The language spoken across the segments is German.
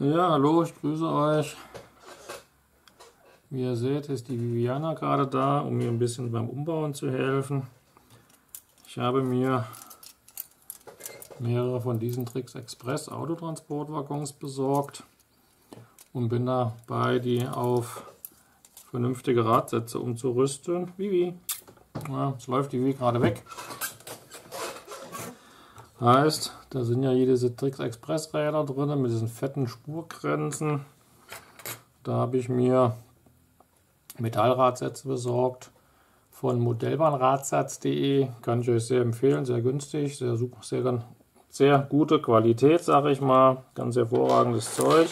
Ja, hallo, ich grüße euch. Wie ihr seht, ist die Viviana gerade da, um mir ein bisschen beim Umbauen zu helfen. Ich habe mir mehrere von diesen Tricks Express Autotransportwaggons besorgt und bin dabei, die auf vernünftige Radsätze umzurüsten. Vivi, ja, jetzt läuft die Vivi gerade weg. Heißt, da sind ja hier diese Tricks Express Räder drin mit diesen fetten Spurgrenzen. Da habe ich mir Metallradsätze besorgt von modellbahnradsatz.de. Kann ich euch sehr empfehlen, sehr günstig, sehr super, sehr, sehr gute Qualität, sage ich mal. Ganz hervorragendes Zeug.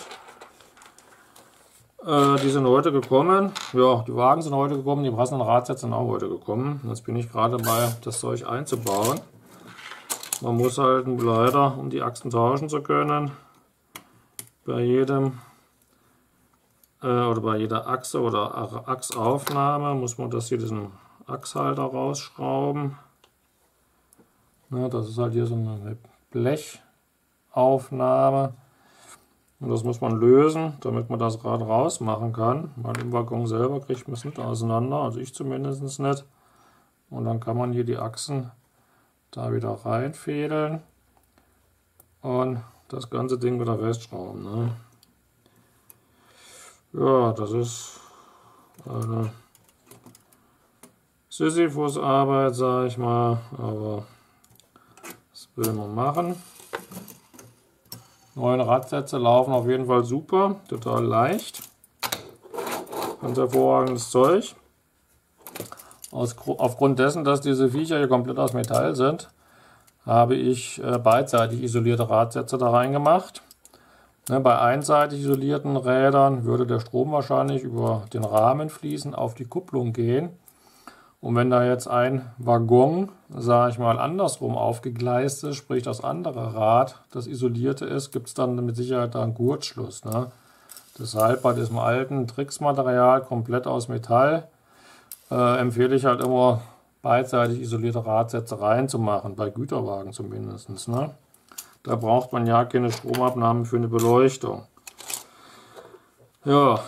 Äh, die sind heute gekommen. Ja, die Wagen sind heute gekommen, die passenden Radsätze sind auch heute gekommen. Jetzt bin ich gerade dabei, das Zeug einzubauen. Man muss halt leider, um die Achsen tauschen zu können, bei jedem äh, oder bei jeder Achse oder Achsaufnahme muss man das hier diesen Achshalter rausschrauben. Ja, das ist halt hier so eine Blechaufnahme. Und das muss man lösen, damit man das Rad rausmachen kann. Weil im Waggon selber kriegt man es nicht auseinander, also ich zumindest nicht. Und dann kann man hier die Achsen da wieder reinfädeln und das ganze Ding wieder festschrauben. Ne? Ja, das ist eine Sisyphus-Arbeit, sage ich mal, aber das will man machen. Neue Radsätze laufen auf jeden Fall super, total leicht. Ganz hervorragendes Zeug. Aus, aufgrund dessen, dass diese Viecher hier komplett aus Metall sind, habe ich äh, beidseitig isolierte Radsätze da reingemacht. Ne, bei einseitig isolierten Rädern würde der Strom wahrscheinlich über den Rahmen fließen, auf die Kupplung gehen. Und wenn da jetzt ein Waggon, sage ich mal, andersrum aufgegleist ist, sprich das andere Rad, das isolierte ist, gibt es dann mit Sicherheit da einen Gurtschluss. Ne? Deshalb bei diesem alten Tricksmaterial komplett aus Metall äh, empfehle ich halt immer beidseitig isolierte Radsätze reinzumachen, bei Güterwagen zumindest. Ne? Da braucht man ja keine Stromabnahmen für eine Beleuchtung. Ja,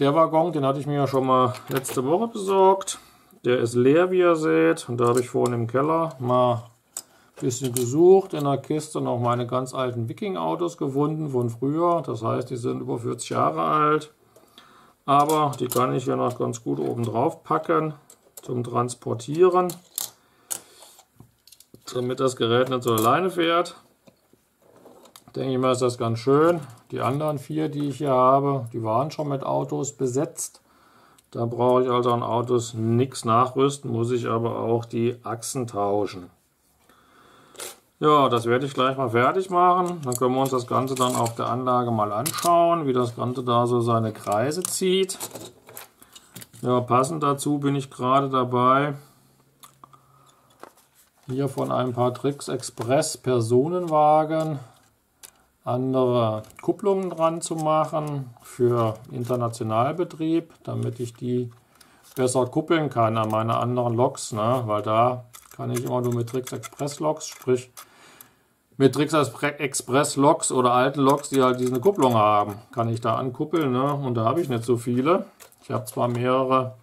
der Waggon, den hatte ich mir ja schon mal letzte Woche besorgt. Der ist leer, wie ihr seht. Und da habe ich vorhin im Keller mal ein bisschen gesucht. In der Kiste noch meine ganz alten Viking-Autos gefunden von früher. Das heißt, die sind über 40 Jahre alt. Aber die kann ich hier noch ganz gut oben drauf packen zum Transportieren, damit das Gerät nicht so alleine fährt. Denke ich mal, ist das ganz schön. Die anderen vier, die ich hier habe, die waren schon mit Autos besetzt. Da brauche ich also an Autos nichts nachrüsten, muss ich aber auch die Achsen tauschen. Ja, das werde ich gleich mal fertig machen. Dann können wir uns das Ganze dann auf der Anlage mal anschauen, wie das Ganze da so seine Kreise zieht. Ja, passend dazu bin ich gerade dabei, hier von ein paar Tricks Express Personenwagen andere Kupplungen dran zu machen für Internationalbetrieb, damit ich die besser kuppeln kann an meine anderen Loks, ne? weil da kann ich immer nur mit Tricks Express Loks, sprich mit Tricks Express Loks oder alten Loks, die halt diese Kupplung haben, kann ich da ankuppeln. Ne? Und da habe ich nicht so viele. Ich habe zwar mehrere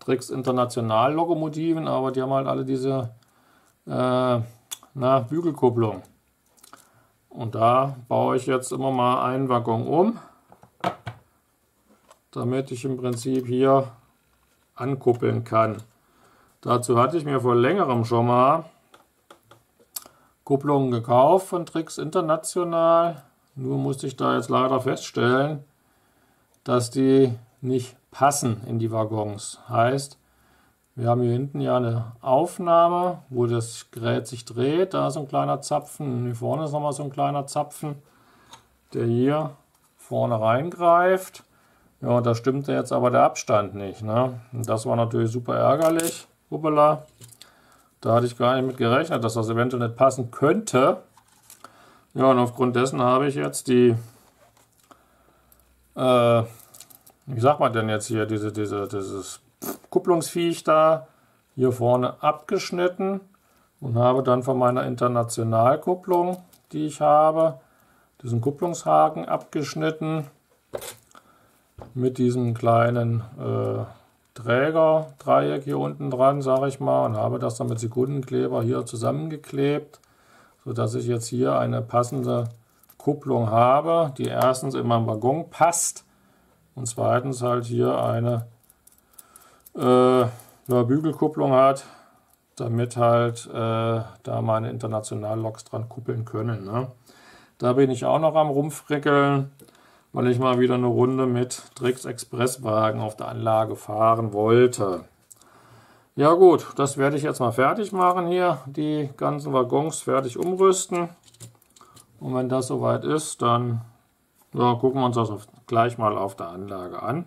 Tricks International Lokomotiven, aber die haben halt alle diese äh, na, Bügelkupplung. Und da baue ich jetzt immer mal einen Waggon um, damit ich im Prinzip hier ankuppeln kann. Dazu hatte ich mir vor längerem schon mal Kupplungen gekauft von Tricks International. Nur musste ich da jetzt leider feststellen, dass die nicht passen in die Waggons. Heißt, wir haben hier hinten ja eine Aufnahme, wo das Gerät sich dreht. Da ist ein kleiner Zapfen. Hier vorne ist nochmal so ein kleiner Zapfen, der hier vorne reingreift. Ja, da stimmte jetzt aber der Abstand nicht. Ne? Und das war natürlich super ärgerlich. Hoppala. Da hatte ich gar nicht mit gerechnet, dass das eventuell nicht passen könnte. Ja, und aufgrund dessen habe ich jetzt die, äh, wie sagt man denn jetzt hier, diese, diese, dieses Kupplungsviech da hier vorne abgeschnitten und habe dann von meiner Internationalkupplung, die ich habe, diesen Kupplungshaken abgeschnitten mit diesem kleinen äh, Träger-Dreieck hier unten dran, sage ich mal, und habe das dann mit Sekundenkleber hier zusammengeklebt, sodass ich jetzt hier eine passende Kupplung habe, die erstens in meinen Waggon passt und zweitens halt hier eine äh, Bügelkupplung hat, damit halt äh, da meine International-Loks dran kuppeln können. Ne? Da bin ich auch noch am rumfrickeln, weil ich mal wieder eine Runde mit Trix Expresswagen auf der Anlage fahren wollte. Ja gut, das werde ich jetzt mal fertig machen hier, die ganzen Waggons fertig umrüsten. Und wenn das soweit ist, dann ja, gucken wir uns das gleich mal auf der Anlage an.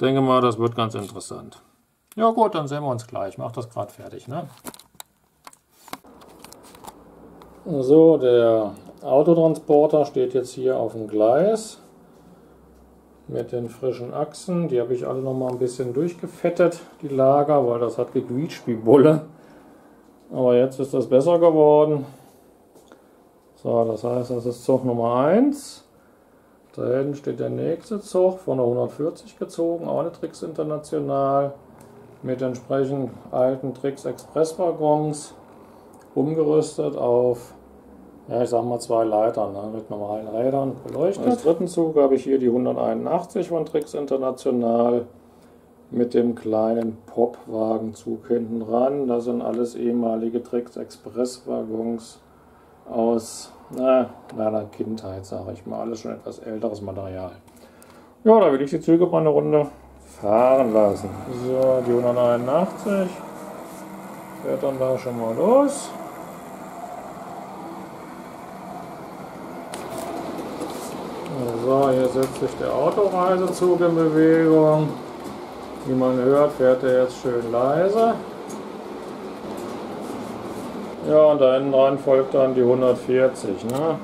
Denke mal, das wird ganz interessant. Ja gut, dann sehen wir uns gleich. Ich mache das gerade fertig. Ne? So, der Autotransporter steht jetzt hier auf dem Gleis mit den frischen Achsen. Die habe ich alle noch mal ein bisschen durchgefettet, die Lager, weil das hat gequietscht wie Bulle. Aber jetzt ist das besser geworden. So, das heißt, das ist Zug Nummer 1. Da hinten steht der nächste Zug von der 140 gezogen, auch eine Trix International mit entsprechend alten Trix Express-Waggons umgerüstet auf, ja ich sag mal zwei Leitern, ne, mit normalen Rädern beleuchtet. Als dritten Zug habe ich hier die 181 von Trix International mit dem kleinen Pop-Wagenzug hinten dran. Das sind alles ehemalige Trix Express-Waggons aus na, meiner Kindheit, sage ich mal. Alles schon etwas älteres Material. Ja, da will ich die Züge mal eine Runde fahren lassen. So, die 181 fährt dann da schon mal los. So, hier setzt sich der Autoreisezug in Bewegung. Wie man hört, fährt er jetzt schön leise. Ja, und da hinten dran folgt dann die 140. Ne?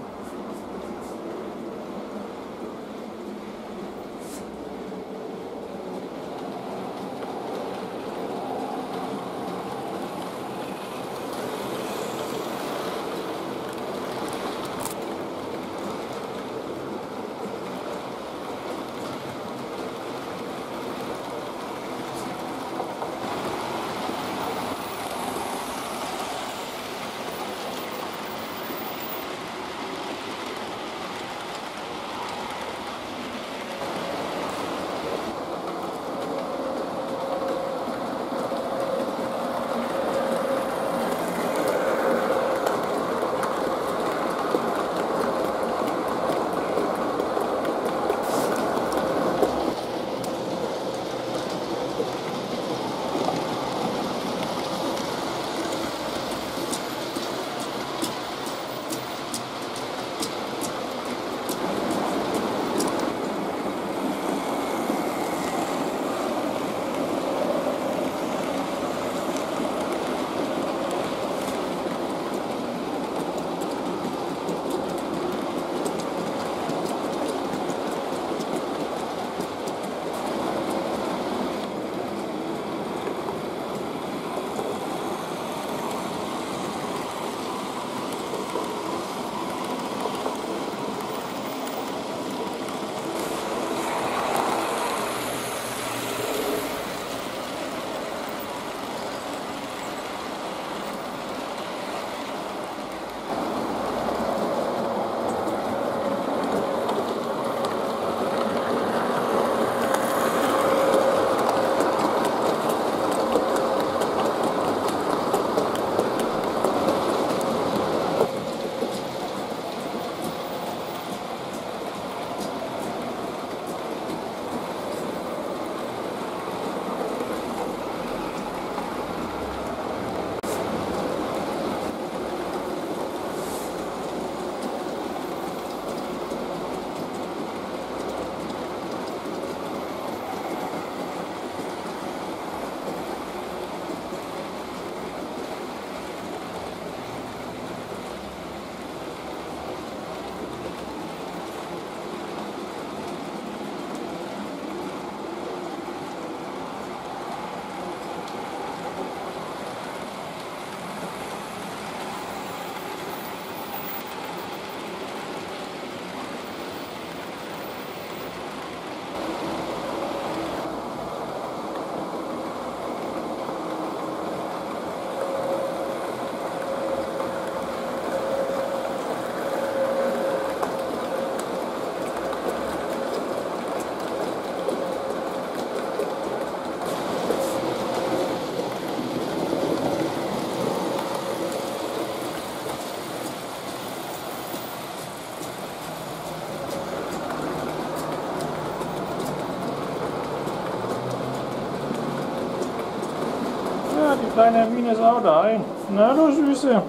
Kleine ist auch da. Na du Süße.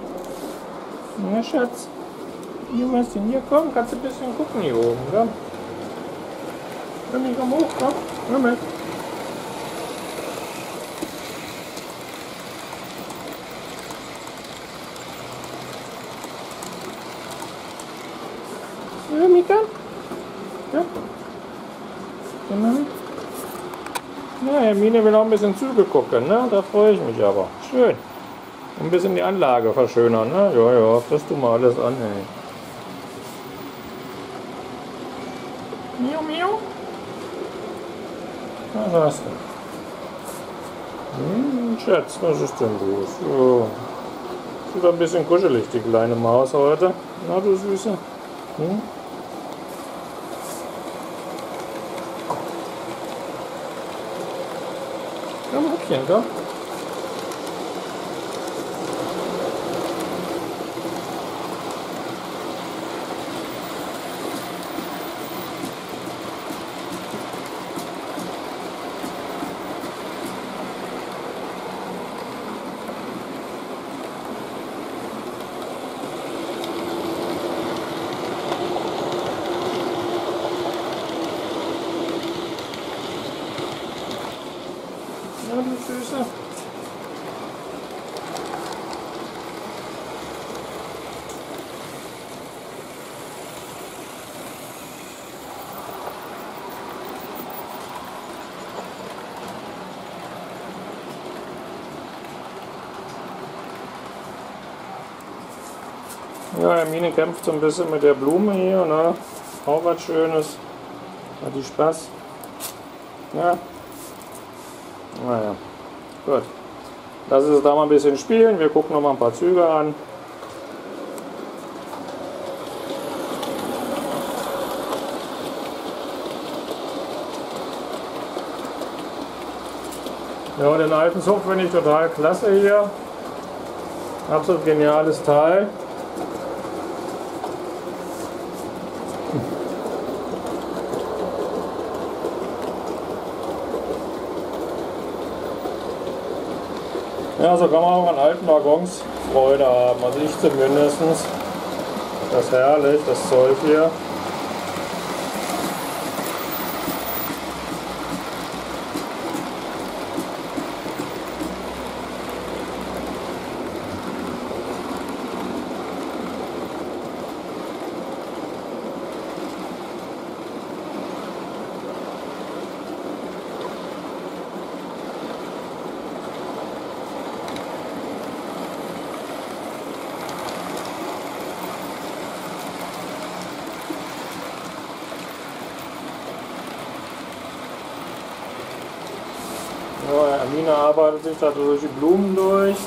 Na Schatz. Wie willst denn hier kommen? Kannst du ein bisschen gucken hier oben, komm. Komm, komm hoch, komm. Komm mit. Ja, Mika? Ja. Genau. Ja, Hermine will auch ein bisschen Züge gucken, ne? Da freue ich mich aber. Schön. Ein bisschen die Anlage verschönern, ne? Ja, ja, das tun wir alles an, ey. Miau, miau. Was hast du? Hm, Schatz, was ist denn los? Ja. Ist ein bisschen kuschelig, die kleine Maus heute. Na, du Süße. Hm? Komm, Häppchen, komm. Ja, du Süße. Ja, Hermine kämpft so ein bisschen mit der Blume hier, ne? Auch was Schönes. Hat die Spaß. Ja. Naja, gut. Lass es da mal ein bisschen spielen. Wir gucken noch mal ein paar Züge an. Ja, den alten Zug finde ich total klasse hier. Absolut geniales Teil. Ja, so kann man auch an alten Waggons Freude haben. Also ich zumindest. Das ist herrlich, das Zeug hier. Amina arbeitet sich da durch die Blumen durch.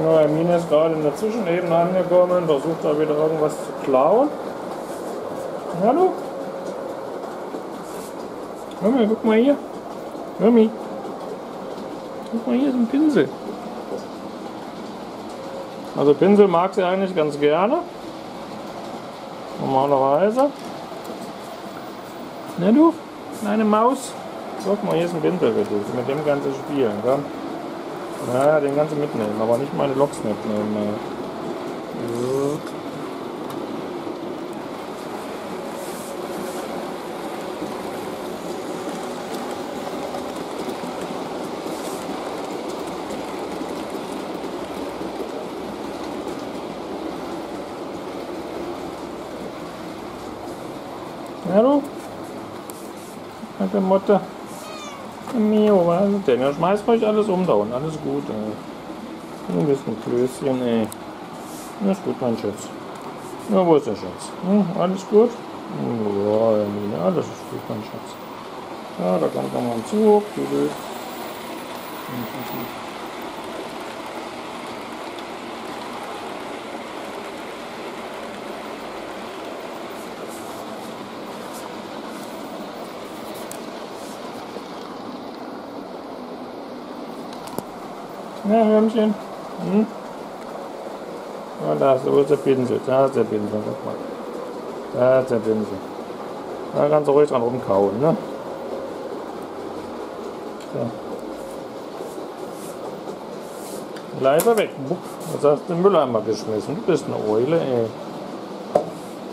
Ja, Hermine ist gerade in der Zwischenebene angekommen, versucht da wieder irgendwas zu klauen. Hallo? Hör mal, guck mal hier. Mami. Guck mal, hier ist ein Pinsel. Also Pinsel mag sie eigentlich ganz gerne. Normalerweise. Na du, kleine Maus. Guck mal, hier ist ein Pinsel. Mit dem ganze spielen, komm. Ja, den ganzen mitnehmen, aber nicht meine Loks mitnehmen. Hallo? Danke, Mutter. Mio, was ist denn? Ja, schmeiß ruhig alles um da unten. Alles gut, ey. Bist ein Klößchen, ey. Alles gut, mein Schatz. Na, wo ist der Schatz? Hm, alles gut? Ja, alles ist gut, mein Schatz. Ja, da kommt nochmal ein Zug. Ja, Hörmchen. Hm? Ja, da ist, ist der Pinsel? Da ist der Pinsel, guck mal. Da ist der Pinsel. Da kannst du ruhig dran rumkauen, ne? So. Leider weg. Was hast du den Mülleimer geschmissen? Du bist eine Eule, ey.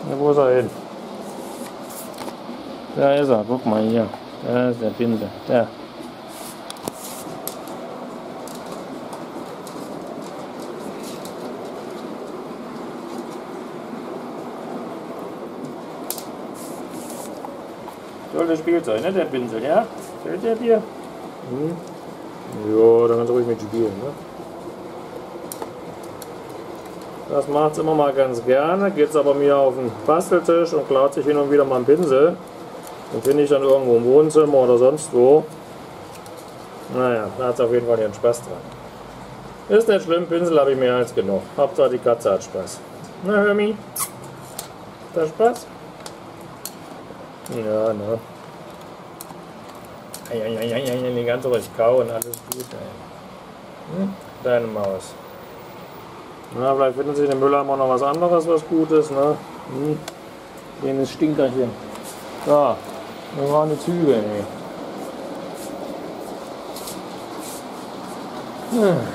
Ja, wo ist er hin? Da ist er, guck mal hier. Da ist der Pinsel. Da. Tolles Spielzeug, ne, der Pinsel, ja? Fällt der dir? Hm. Ja, da kannst du ruhig mitspielen, ne? Das macht es immer mal ganz gerne, geht es aber mir auf den Basteltisch und klaut sich hin und wieder mal einen Pinsel. Den finde ich dann irgendwo im Wohnzimmer oder sonst wo. Naja, da hat es auf jeden Fall ihren Spaß dran. Ist nicht schlimm, Pinsel habe ich mehr als genug. Hauptsache die Katze hat Spaß. Na, Hermi? Das Spaß? Ja, ne. Die ganze ruhig kauen, alles gut, ey. Hm? Deine Maus. Na, vielleicht finden Sie in dem Mülleimer noch was anderes, was gut ist, ne? Hm? Jenes Stinkerchen. Da, da waren die Züge, ey. Hm.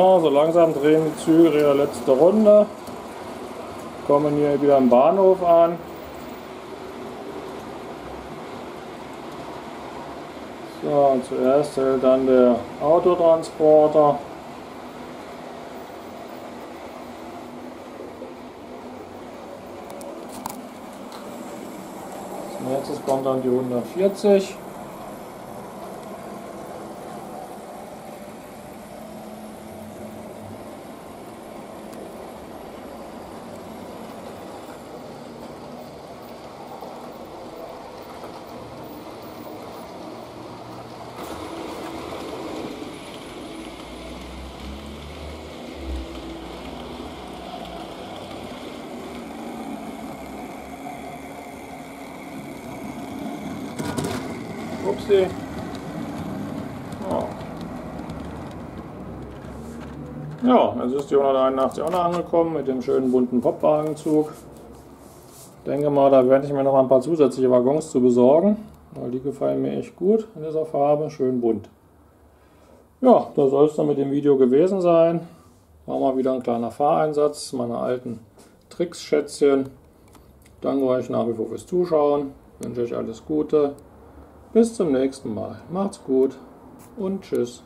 So, so langsam drehen die Züge ihre letzte Runde. Kommen hier wieder am Bahnhof an. So, zuerst hält dann der Autotransporter. Als nächstes kommt dann die 140. Upsi. Ja. jetzt ist die 181 auch noch angekommen mit dem schönen bunten Popwagenzug. Denke mal, da werde ich mir noch ein paar zusätzliche Waggons zu besorgen, weil die gefallen mir echt gut in dieser Farbe, schön bunt. Ja, das soll es dann mit dem Video gewesen sein. War mal wieder ein kleiner Fahreinsatz meiner alten Tricks-Schätzchen. Danke euch nach wie vor fürs Zuschauen. Wünsche euch alles Gute. Bis zum nächsten Mal. Macht's gut und tschüss.